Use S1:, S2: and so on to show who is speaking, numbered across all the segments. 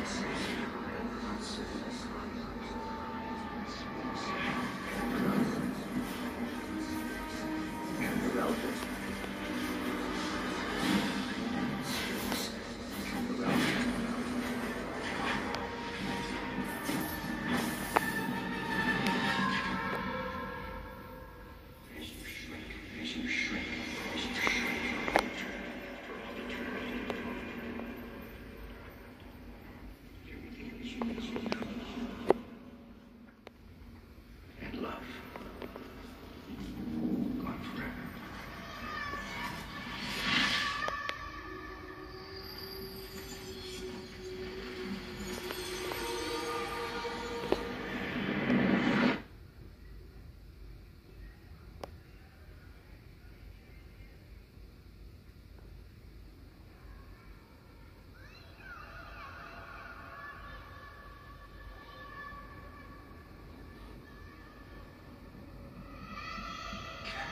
S1: house.
S2: Thank you.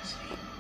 S2: see.